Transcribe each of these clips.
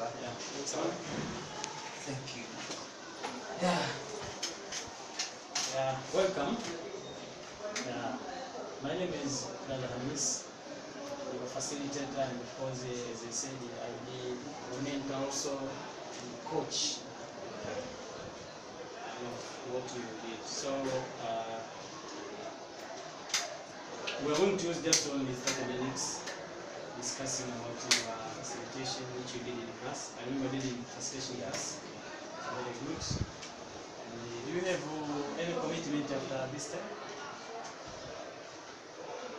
start. Yeah, that's all. Thank you. Yeah. Yeah, welcome. Yeah, my name is Brother Hamis. I'm a facilitator and of course, as I said, I did mentor also coach what you did. So, uh, we're going to use just only 30 minutes discussing about your facilitation which you did in class. I remember did in facilitation class. Very good. And, uh, do you have uh, any commitment after this time?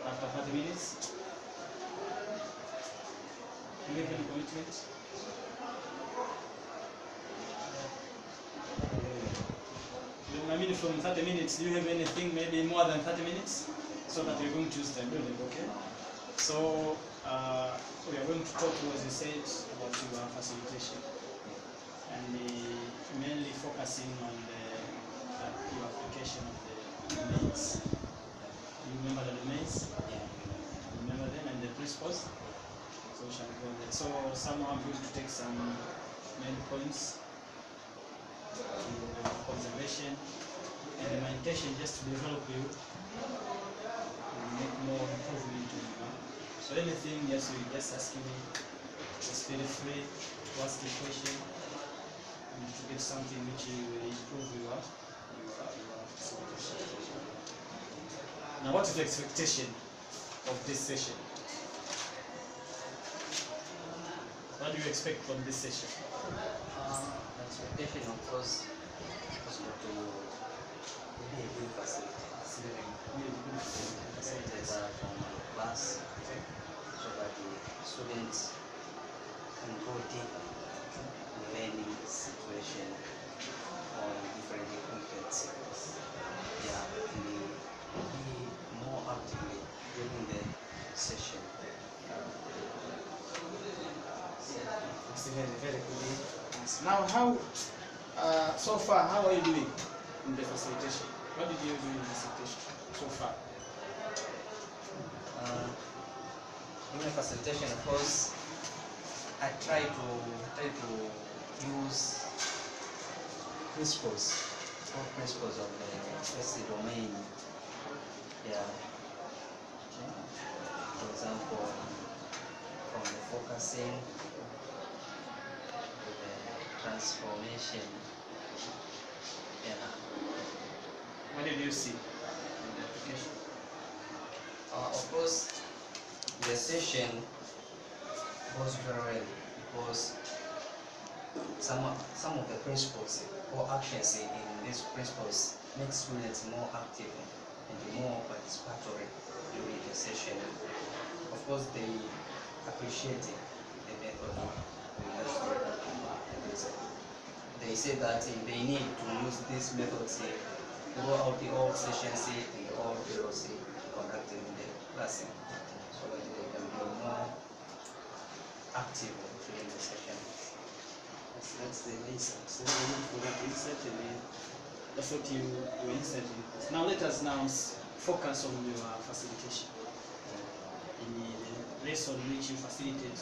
After 30 minutes? Do you have any commitment? I mean, from 30 minutes, do you have anything maybe more than 30 minutes? So that we're going to use the building, okay? So, uh, we are going to talk, as you said, about your facilitation and mainly focusing on the, uh, your application of the domains. You remember the domains? Yeah. Remember them and the principles? So we shall go there. So someone going to take some main points in observation and the meditation just to develop you and make more improvement So anything yes, you just ask me, just feel free to ask the question and to get something which will improve your your, your. Now what is the expectation of this session? What do you expect from this session? Um, expectation, of course, is to be a good facilitator. Facilitator from class so that the students can go in learning situation on different competencies. Yeah, and be more actively during the session. It's very, very good. Yes. Now, how, uh, so far, how are you doing in the facilitation? What did you do in the facilitation so far? During facilitation, of course, I try to try to use principles, four principles of the first domain. Yeah. For example, from the focusing to the transformation. Yeah. What did you see in the application? Uh, of course, the session goes very well because some of, some of the principles or actions in these principles make students more active and more participatory during the session. Of course, they appreciate the method. They say that they need to use these methods throughout the whole sessions and the whole periods conducted in the class so be more active during the session. That's, that's the insight. So we're looking for that insight and then that's what you, insight. Now let us now focus on your facilitation. Uh, in the, the lesson which you facilitate,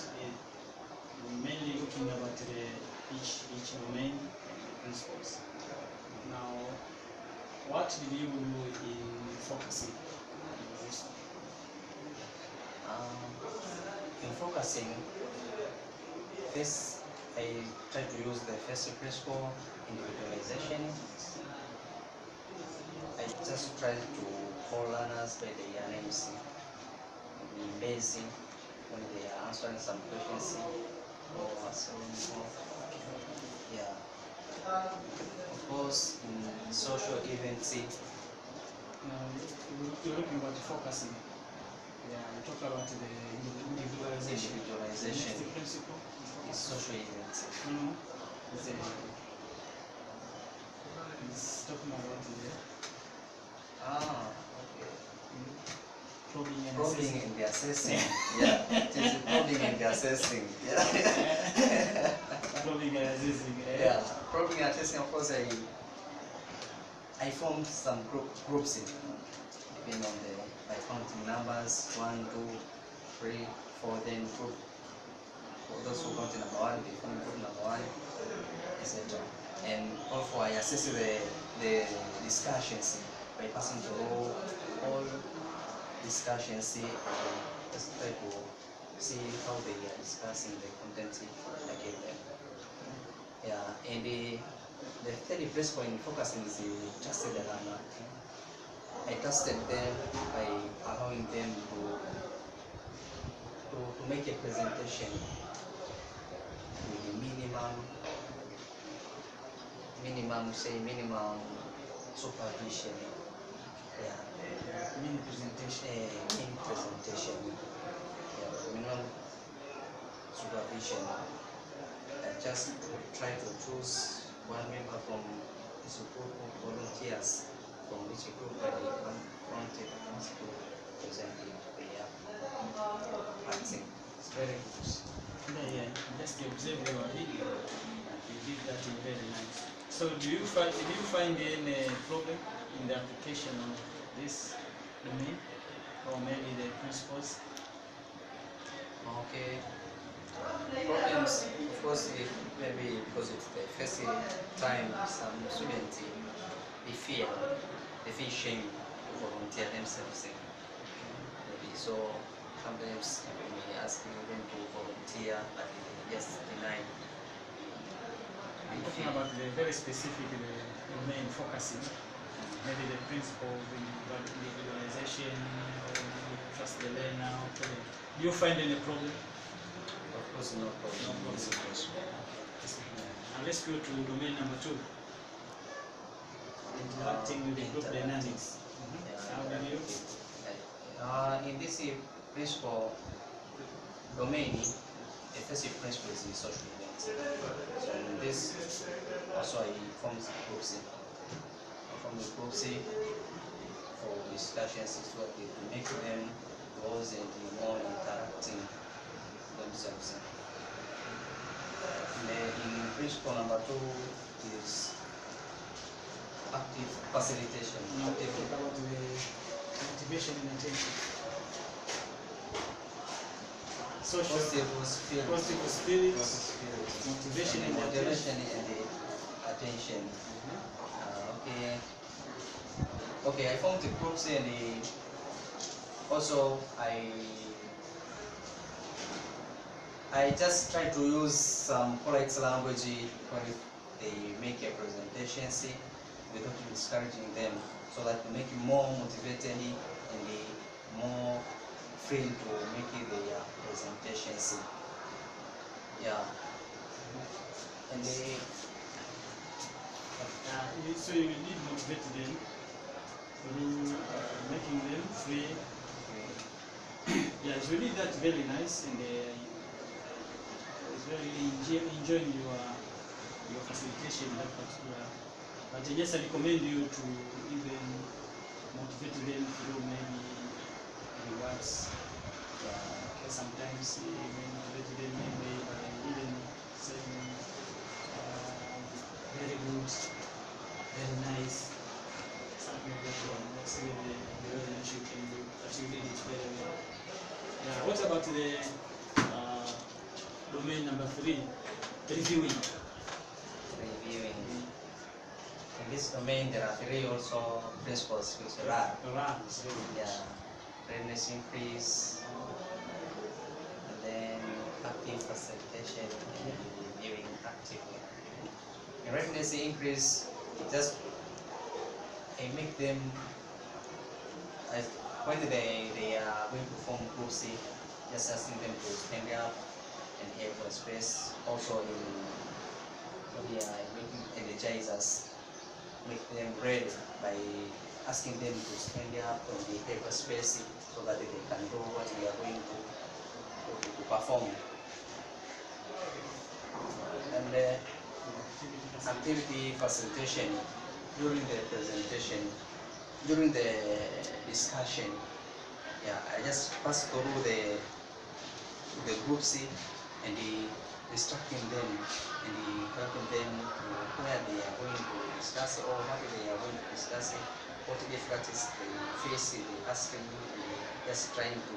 mainly looking about the each each domain and the principles. Now, what did you do in focusing in your lesson? Um, in focusing, first I try to use the first principle, individualization. I just try to call learners by their names, in basic when they are answering some questions oh, or some yeah. Of course, in social events, um, you- you're looking about focusing. Yeah, we talk about the individualization. individualization Next principle. is social events. No, it's, a, it's talking about the Ah, okay. probing and assessing Probing assessing. and the assessing. yeah, is probing and the assessing. Yeah. probing and assessing. eh? yeah, probing and assessing. Of course, I I formed some group groups in, depending on the by counting numbers one, two, three, four. Then group for those who got number one, they form group number one, etc. And also I assess the, the discussions by passing through all discussions uh, and just try to see how they are discussing the content I gave them. Yeah, and the, the third principle in focusing is the trusted learner. I trusted them. By allowing them to to, to make a presentation with the minimum minimum say minimum supervision. Yeah. Mini presentation. uh, in presentation. Yeah, minimum supervision. I just try to choose one member from the support of volunteers from each group that they come wanted us to present it their acting. It's very good. Yeah, yeah. Just your video. You did that in very nice. So do you find did you find any problem in the application of this domain or maybe the principles? Okay. Problems, of course, maybe because it's the first time some students fear, they feel shame to volunteer themselves. Maybe so sometimes we may ask them to volunteer, but they just deny. I'm talking about the very specific the domain focusing, maybe the principle of individual- individualization or trust the learner. or. Do you find any problem? Of course, no problem. No problem. It's possible. And let's go to domain number two. Interacting with the group dynamics. How do you? Uh, in this principle domain, the first principle is the social events. So in this, also I form the groups. I form the groups for discussions that they to make them those and more interacting themselves. And in principle number two is active facilitation. Active about the motivation and attention. Social, Positive spirit. positive spirit, spirit. motivation And and the attention. motivation and attention. Uh, okay. Okay, I found the groups and the also I I just try to use some polite language when they make a presentation see, without discouraging them so that to make it more motivated and the more free to make their presentation see. Yeah. And they Uh, so you need motivate them through uh, making them free. Yeah, it's really that very nice and uh, it's very enjoy, enjoying your your facilitation that particular. But I just recommend you to even motivate them through maybe rewards. Uh, sometimes may motivate them maybe by even saying uh, very good, very nice, something like that. the can. Yeah, what about the uh, domain number three, reviewing. In this domain, there are three also principles which are Runs, yeah, readiness increase, and then active facilitation and actively. In readiness increase, just I make them as when they, they are going to form groups, eh, just asking them to stand up and have a space. Also in we are making energizers, make them ready by asking them to stand up on the paper space so that they can do what we are going to, to, to perform. And uh, activity facilitation during the presentation, during the discussion, yeah, I just pass through the the groups and the instructing them and helping them to where they are going to discuss or what they are going to discuss, what difficulties they face, they asking, just trying to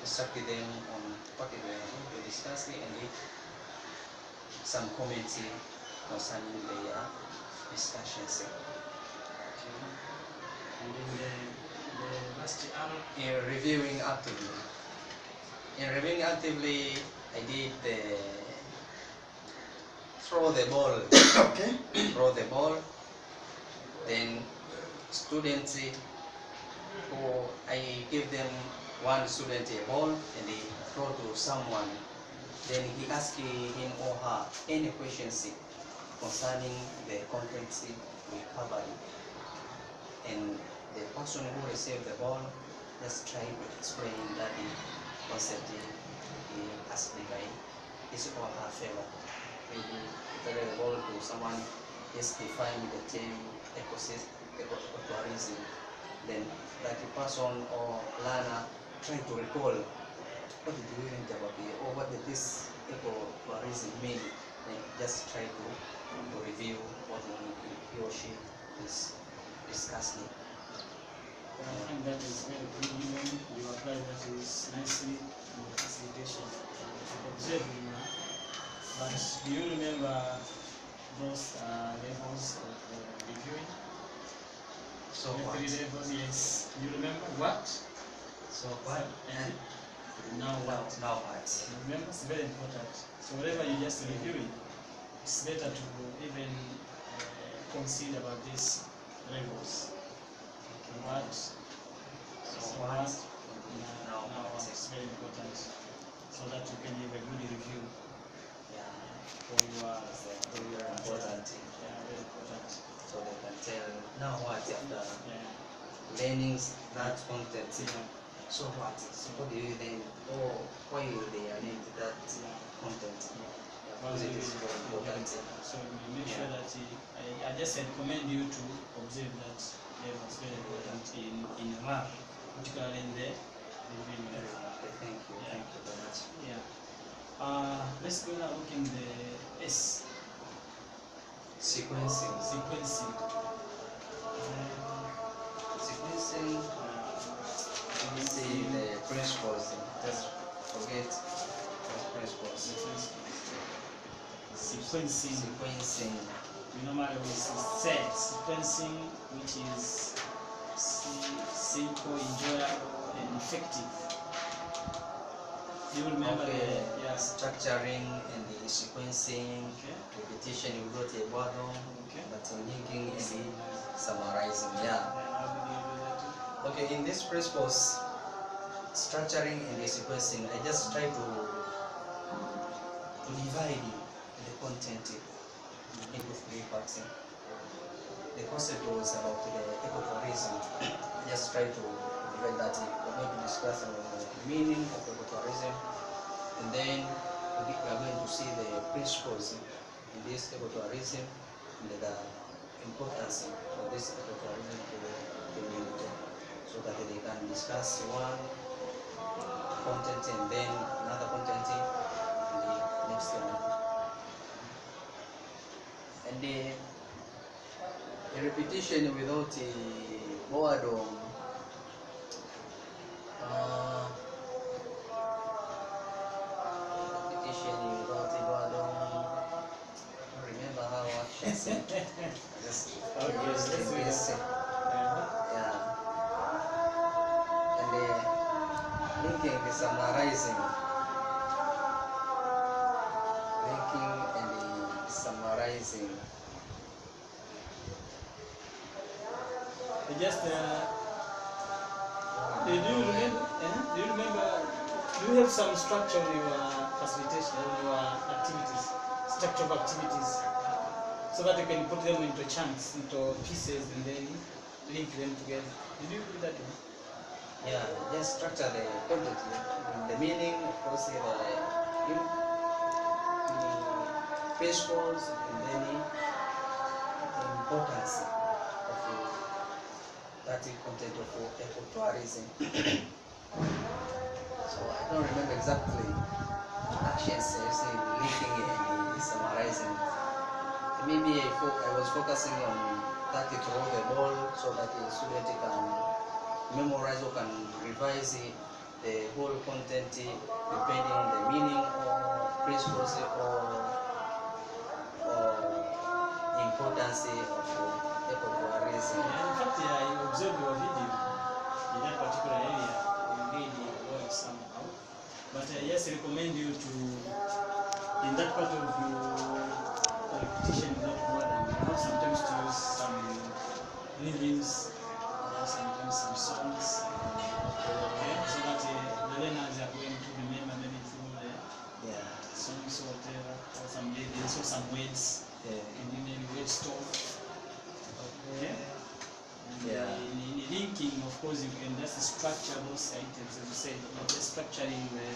instruct them on what they are going to discuss and some comments concerning their discussions. Okay. And then the, the last R, um, In reviewing actively, in reviewing actively, I did the throw the ball, okay. throw the ball, then students eh, who I give them one student a ball and they throw to someone. Then he ask him or her any questions eh, concerning the contents eh, we covered. And the person who received the ball just try to explain that concept the guy his or her favor. Maybe ball to someone, just define the term ecosystem, ecotourism. Then that the person or learner trying to recall what did we learn about it or what did this ecotourism mean and just try to, to review what he or she is discussing. I think that is very good. You apply that is nicely in the facilitation. Observe, you. But do you remember those uh, levels of uh, reviewing? So the what? three levels, yes. You remember what? So what? And now Now, what? now what? Remember, it's very important. So whatever you just reviewing, it's better to even uh, consider about these levels. What? So what? Now, Now it's very important, so that you can have a good review Yeah, for your a very important. Yeah, very important. So they can tell now what after Yeah. learning that content. Yeah. So what? So what do you then? Oh, why they are named that content? Yeah. Because it is very important. So you make sure that you, I, I just recommend you to observe that very important in in RAR, particularly in the reviewing level. Okay, thank you, thank you very much. Yeah. Uh, let's go now look in the S Sequencing. sequencing. Sequencing. Uh, You see the principles. Just forget those principles. sequencing. Sequencing. We normally we say sequencing, which is simple, enjoyable, and effective. You remember Okay. the yes? Structuring and the sequencing. Okay. Repetition, you wrote a bottom. Okay. But linking and the summarizing. Yeah. And how did you do that? Okay, in this these principles, structuring and the sequencing, I just try to divide the content into three parts. The concept was about the ecotourism. I just try to divide that. We're going to discuss about the meaning of ecotourism, and then we are going to see the principles in this ecotourism and the importance of this ecotourism to the community so that they can discuss one content and then another content and the next one. And the, the repetition without a boredom. Uh, repetition without a boredom. I don't remember how I should say. I just Okay, just let's do this, that. uh, Uh-huh. yeah. And the linking the summarizing. Summarizing. You just uh, do you remember? eh? Do you remember? Do you have some structure on your facilitation, on your activities, structure of activities, so that you can put them into chunks, into pieces, and then link them together? Did you do that? one? Yeah, just structure the content, the meaning, of course, the, principles, and then the importance of the, that content of ecotourism. so I don't remember exactly actions, uh, say, linking and summarizing. Maybe I, I was focusing on that to throw the ball so that the student can memorize or can revise it the whole content depending on the meaning or principles or importance of ecotourism. Yeah, in fact, yeah, you observe your video in that particular area, you it works somehow. But I just recommend you to, in that part of your repetition, not more than, you know, sometimes to use some rhythms, or sometimes some songs, okay, so that uh, the learners are going to remember maybe through the Yeah. songs or whatever, or some rhythms or some words, of course, you can just structure those items, as you said, you're just structuring the,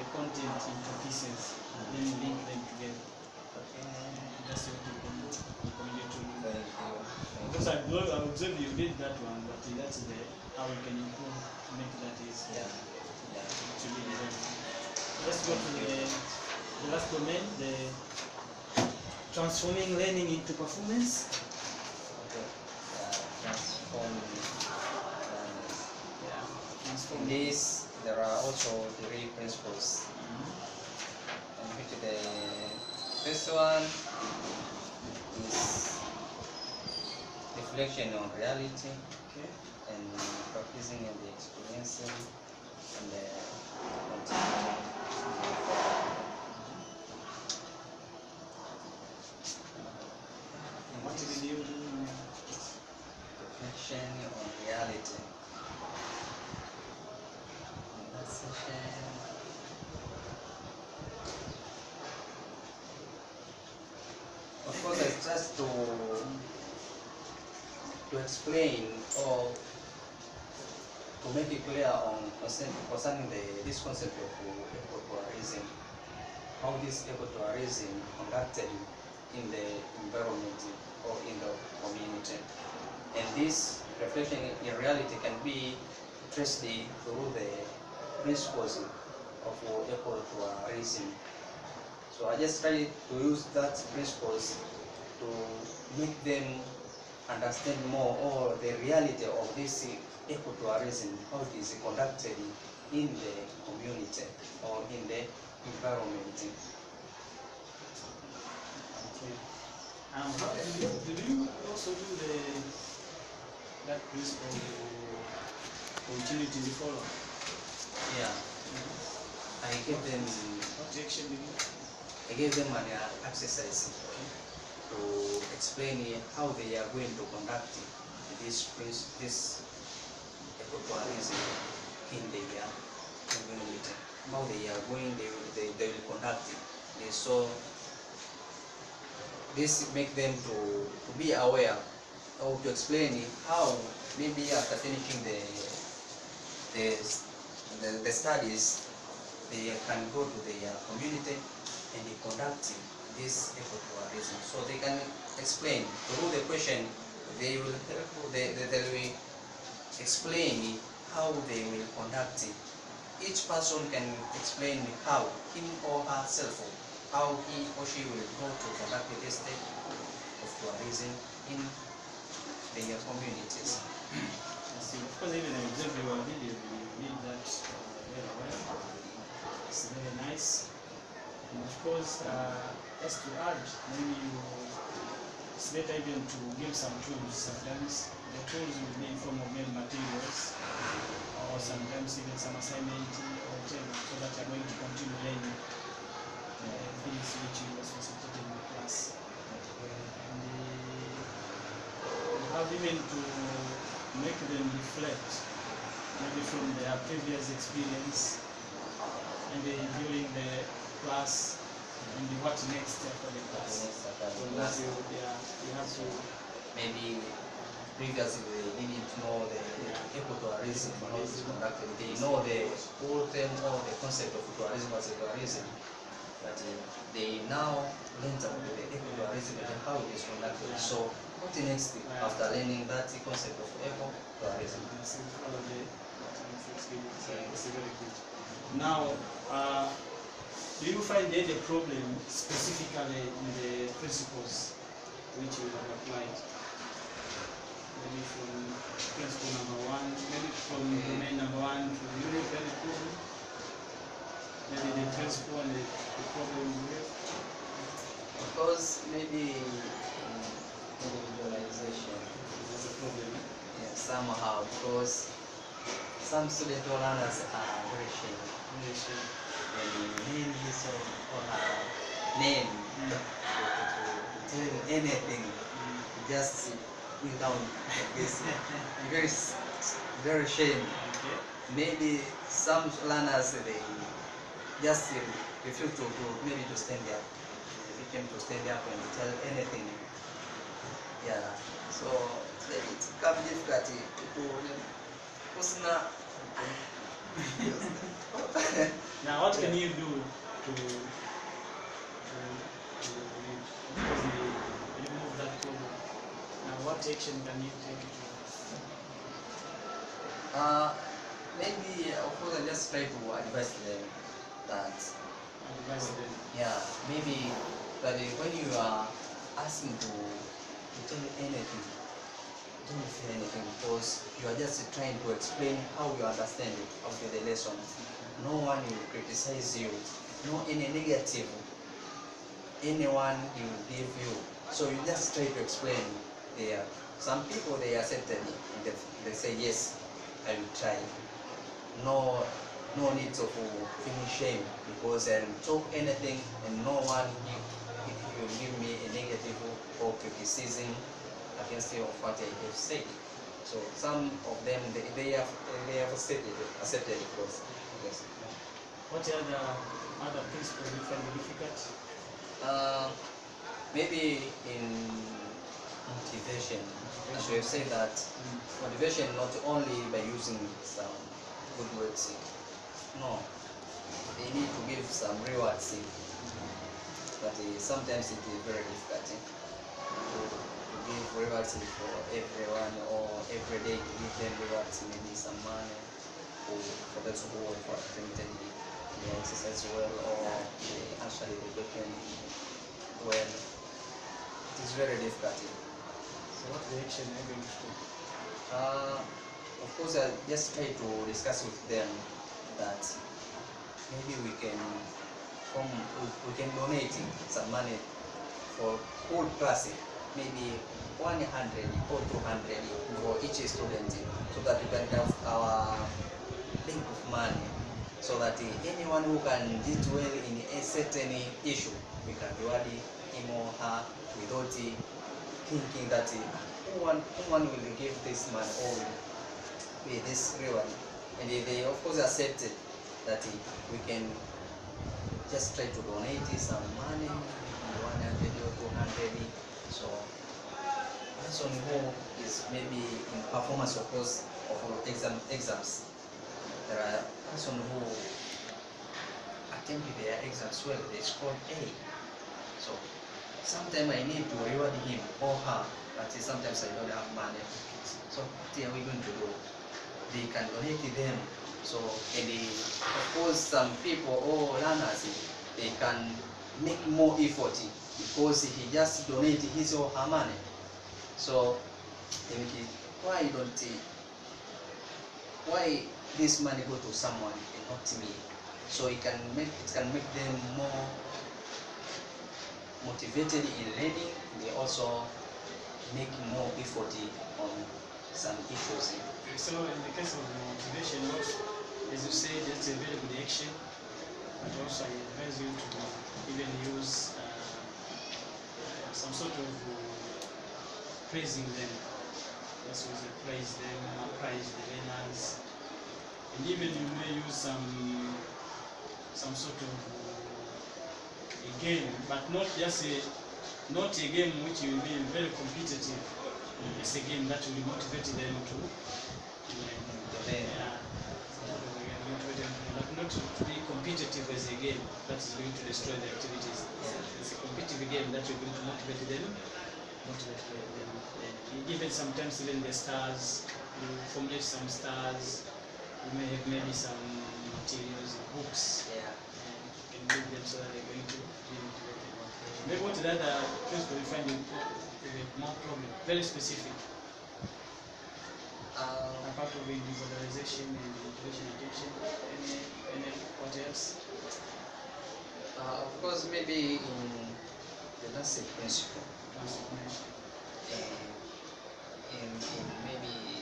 the content into pieces, and then link them together. Okay. That's what you can recommend to do. Thank you. Thank Because I observe, I observe you did that one, but that's the how we can improve to make that easy. Yeah. Yeah. to be developed. Let's go to the, the last domain, the transforming learning into performance. Okay. Yeah. Transform. Um, Yeah. In this, there are also three principles. And the first one is reflection on reality Okay. and practicing and the experiencing and the. In What this did you do? reflection on reality. In that session, of course, I try to to explain or to make it clear on concerning the this concept of ecotourism, how this ecotourism conducted in the environment or in the community. And this reflection in reality can be traced through the principles of ecotourism. So I just try to use that principles to make them understand more or the reality of this ecotourism, how it is conducted in the community or in the environment. Okay. Um, how, do, you, do you also do the that principle continuity to follow? Yeah, I gave them What action do you I gave them an uh, exercise to explain how they are going to conduct this this ecotourism in their community. Uh, how they are going, they will, they, they will conduct it. So this make them to, to be aware or to explain how maybe after finishing the the, the, the studies they can go to their community and conduct this ecotourism. So they can explain through the question, they will help, they, they, they will explain how they will conduct it. Each person can explain how him or herself, how he or she will go to conduct this type of tourism in their communities. See. Of course, even your video, you did that uh, very well. It's very nice. And of course, uh, to add, maybe you, it's better even to give some tools sometimes. The tools will be in form of materials or sometimes even some assignment or whatever, so that you're going to continue learning uh, things which you was facilitated in the class. And uh, have even to make them reflect maybe from their previous experience maybe during the class and what next after the class. So that you, yeah, you have to maybe previously they didn't know the ecotourism, how it is conducted. They know the whole term or the concept of tourism as a tourism, but uh, they now learn about the ecotourism and how it is conducted. So what the next after learning that concept of ecotourism? Yes, you follow the next experience. Yeah, very good. Now, uh, do you find any problem specifically in the principles which you have applied? maybe from principle number one, maybe from domain number one to unit any problem. Maybe the principle and the, the problem with. Because maybe um, individualization, is a problem. yeah, somehow, because some student learners are very shy. His or or her name Mm. tell anything Mm. just down like this very very shame Okay. maybe some learners they just uh, refuse to, to maybe to stand up they became to stand up and tell anything yeah so it's become difficult to personal Now, what can you do to to, to re- because the- remove that problem? Now, what action can you take to Uh, maybe of course I just try to advise them that advise them? yeah maybe that when you are asking to to tell anything don't say anything because you are just trying to explain how you understand it after the lesson no one will criticize you. No any negative anyone will give you. So you just try to explain. There some people they accepted it. They, they say yes i will try. No no need of feeling shame because i will talk anything and no one will give me a negative or criticism against of what i have said. So some of them they, they have they have accepted accepted of course yes What other other principles you find difficult? Uh, maybe in motivation, we have said that motivation not only by using some good words, no, they need to give some rewards, but uh, sometimes it is very difficult eh, to, to give rewards for everyone or every day to give them rewards, maybe some money for, for those who have attempted the the exercise well or they actually became well. It is very difficult. So, what reaction are you going to take? Uh, of course, I just try to discuss with them that maybe we can form, we can donate some money for whole class, maybe 100 or 200 for each student, so that we can have our bank of money, so that anyone who can did well in a certain issue, we can reward him or her without thinking that uh, who will give this money or pay this reward. And they, of course accepted that we can just try to donate some money, 100 or 200. So, person who is maybe in performance of course of exam, exams, there are person who attempted their exams well, they scored A. So, sometimes I need to reward him or her, but sometimes I don't have money. for kids. So, what are we going to do? They can donate them. So, and they, of course, some people or learners, they can make more effort because he just donate his or her money. So, why don't why this money go to someone and not me? So it can make it can make them more motivated in learning. They also make more effort on some issues. So, in the case of motivation, as you say, that's a very good action. But also, I advise you to even use uh, some sort of praising them. You praise them, praise the learners, and even you may use some some sort of a game, but not just a not a game which will be very competitive. It's a game that will motivate them to to learn. To. Yeah. Motivate them to But not to be competitive as a game that is going to destroy the activities. It's a competitive game that you're going to motivate them, motivate them. Even sometimes even the stars, you formulate some stars. You may have maybe some materials, books, Yeah. and you can give them so that they're going to be motivated. Maybe what uh, the other principle you find uh, in- more problem, very specific. Um, improving visualization and intuition attention. Any, any, what else? Uh, of course, maybe in the last principle, Transformation. in, in, in maybe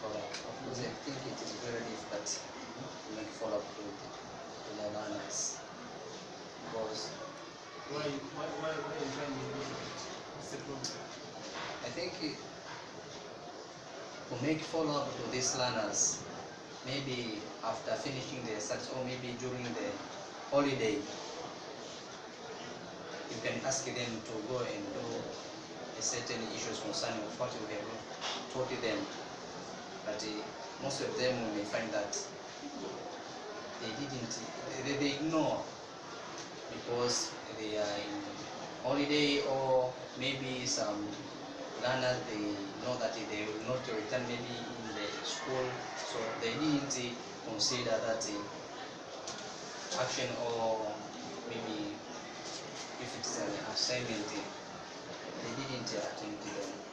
follow-up. Of course, I think it is very difficult to make follow-up with, the learners because Why, why, why, why it difficult? What's the problem? I think it, to make follow-up to these learners, maybe after finishing the studies or maybe during the holiday, you can ask them to go and do a certain issues concerning what you have taught them. Uh, most of them may find that they didn't, they, they ignore because they are in holiday or maybe some learners they know that they will not return maybe in the school. So they didn't consider that action or maybe if it's an assignment they didn't attend to them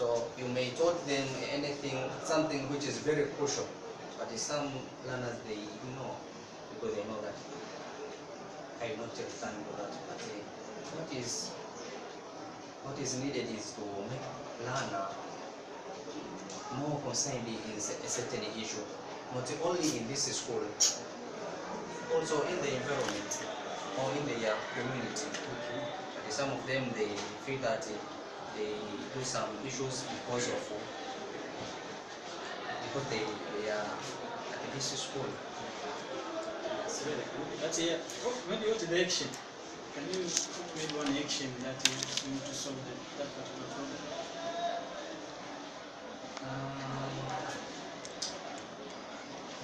so you may taught them anything something which is very crucial. But some learners they ignore because they know that I will not return to that but uh, what is what is needed is to make learner more concerned in a certain issue, not only in this school, also in the environment or in their community. But some of them they feel that uh, they do some issues because of because they, they are at this school. That's very good. That's yeah. When you go to the action, can you put maybe one action that you need to solve the, that particular problem? Um,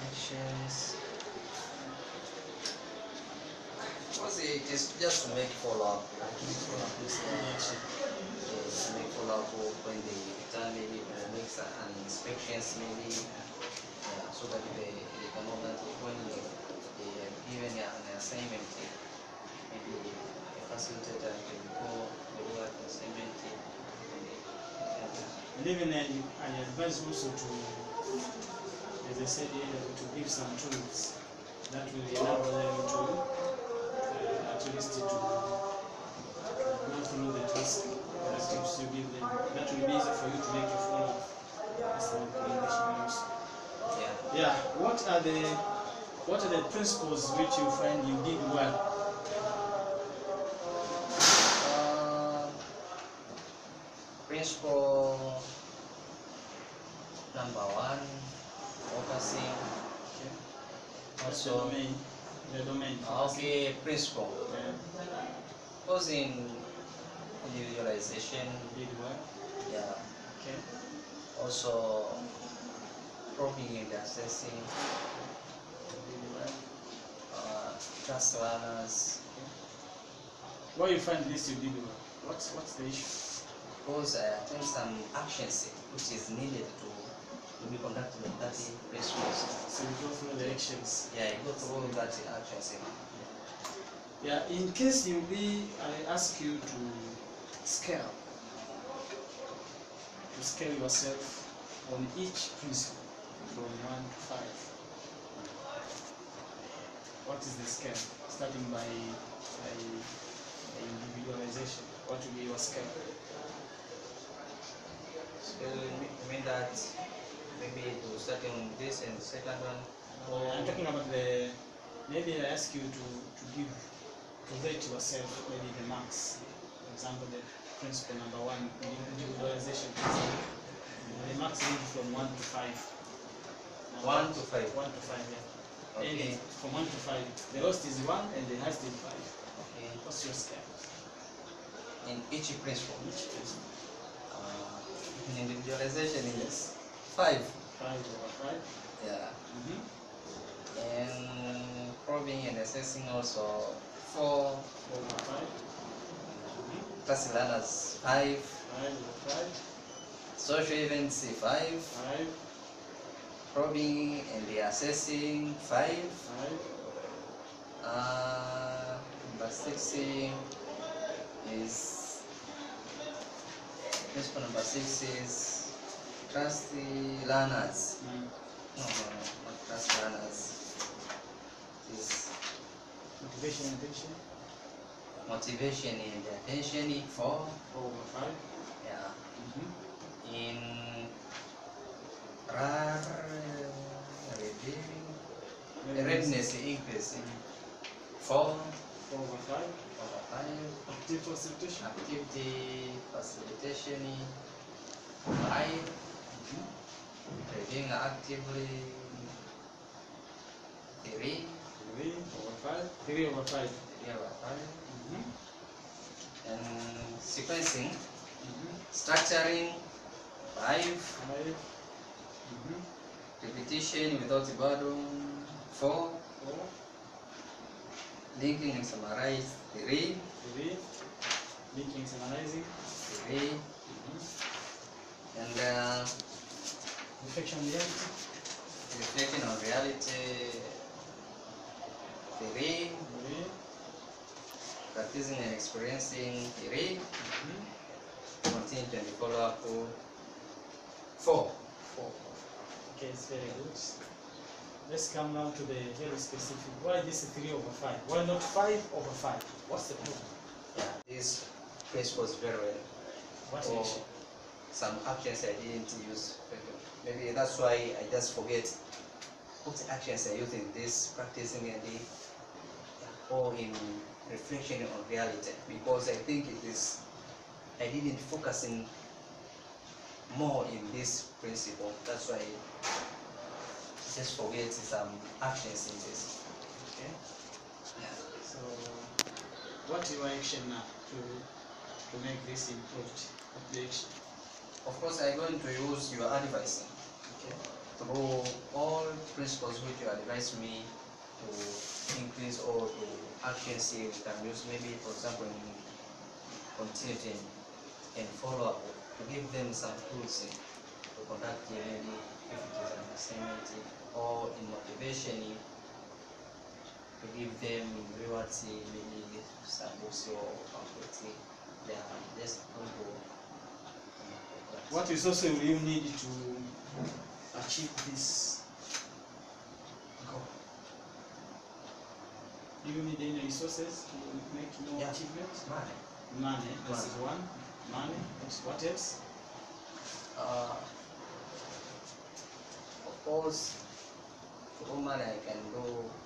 actions. Because it is just to make follow up. Like follow up is Any action. Up when they maybe or make some an inspections maybe yeah, so that they, they can know that when they, are given an assignment maybe a facilitator can go the work assignment and And uh, I advise also to, as I said earlier, to give some tools that will enable them to uh, at least to go through the task, the tips you give them. That will be easy for you to make your follow up. That's the recommendation also. yeah. Yeah, what are the what are the principles which you find you did well? Uh, principle number one, focusing. Okay. What's the Also, domain? The domain. okay, principle. Yeah, Because in individualization, you yeah. Okay. Also, probing and assessing, uh, trust learners. Why you find this you did well? What's what's the issue? Because I attend some actions which is needed to, to be conducted with that principles. So you go through the actions. Yeah, I go through that actions. Yeah, in case you be, I ask you to scale, to scale yourself on each principle from one to five. What is the scale? Starting by, by, by individualization. What will be your scale? So you mean that maybe to start on this and second one? I'm talking about the. Maybe I ask you to, to give to rate yourself maybe the marks example, the principle number one, individualization principle. The max from 1 to 5. 1 to 5? 1 to 5, yeah. Okay. And from 1 to 5, the host is 1 and the highest is 5. Okay. What's your scale? In each principle? Each principle. Uh, individualization is 5. 5 over 5? Yeah. Mm -hmm. And probing and assessing also 4 over 5. Classic learners 5. 5. 5. Social events 5. 5. Probing and assessing 5. 5. Uh, number 60 is principle number 6 is trusty learners. Mm. No, no, no, not trust learners. Is motivation and attention motivation and attention for Four over five. yeah Mm-hmm. in RAR readiness increase for Four over five. over five Active facilitation. activity facilitation five reviewing actively three Three over five. Three over five. three over five sequencing structuring five Five. Mm-hmm. repetition without burden four Four. linking and summarize three Three. Linking, and summarizing. three Mm-hmm. and uh, Reflection, reality. reflecting on reality Three. Practicing and experiencing three Mm-hmm. continue and follow up four Four. Okay, it's very good. Let's come now to the very specific. Why this three over five? Why not five over five? What's the problem? yeah this principles very well What or issue? some actions I didn't use maybe that's why I just forget what actions I use in this practicing and the or in reflection on reality because I think it is I didn't focus in more in this principle that's why I just forget some actions in this Okay. yeah. So, what your action now to to make this improved? Of course I'm going to use your advice Okay. through all principles which you advise me to increase or to see we can use maybe for example in continuity and, and follow up to give them some tools eh, to conduct maybe if it is an assignment eh, or in motivation eh, to give them rewards maybe some books or pamphlets they are just going to What resources will you need to achieve this Do you need any resources to make more Yeah. achievement? money Money, this is one. Money. What else? Uh, of course, for woman I can do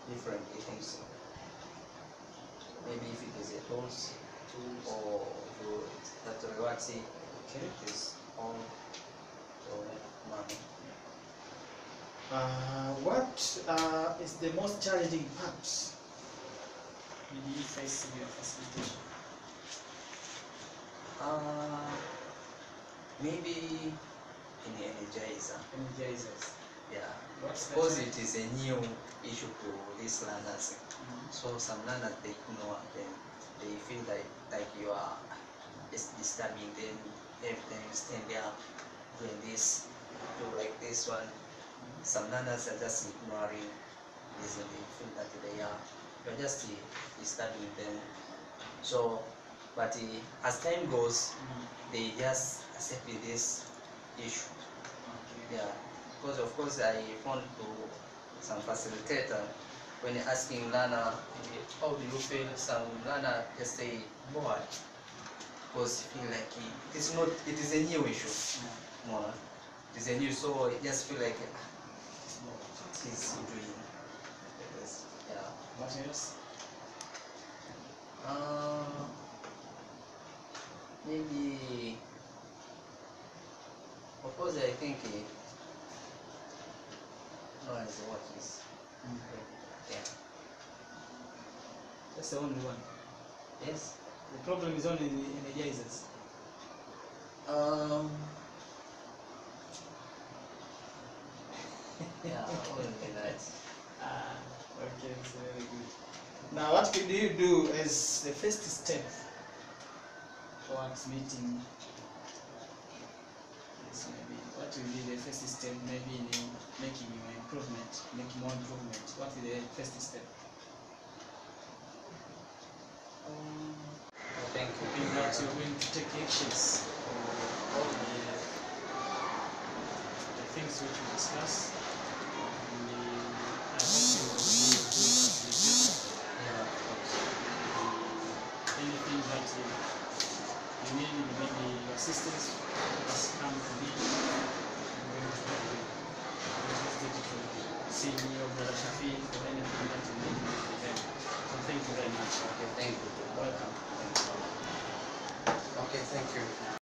different things. Maybe if it is a tools or to that rewards it Okay. is all money. Uh, what uh, is the most challenging part? Face in your facilitation. Uh, maybe in energizer. Energizers. Yeah. What's Because it is a new issue to these learners. Mhm. So some learners they know them. they feel like like you are disturbing them every time you stand there doing this, do like this one. Some learners are just ignoring this and they feel that they are you're just uh, with them. So but uh, as time goes Mhm. they just accept this issue. Okay. Yeah, because of course I found to some facilitator when asking learner how do you feel, some learner just say bored because feel like it is not it is a new issue. Yeah. More, it is a new so I just feel like ah, what is he doing? What else? Uh, maybe of course I think no is what is yeah. That's the only one. Yes. The problem is only the energizers. Um. yeah, only that. Ah, okay, it's very good. Now, what could you do as the first step towards meeting this? Maybe what will be the first step? Maybe in making your improvement, making more improvement. What is the first step? Um, thank you. Hoping that you're going to take actions for all the things which we discussed.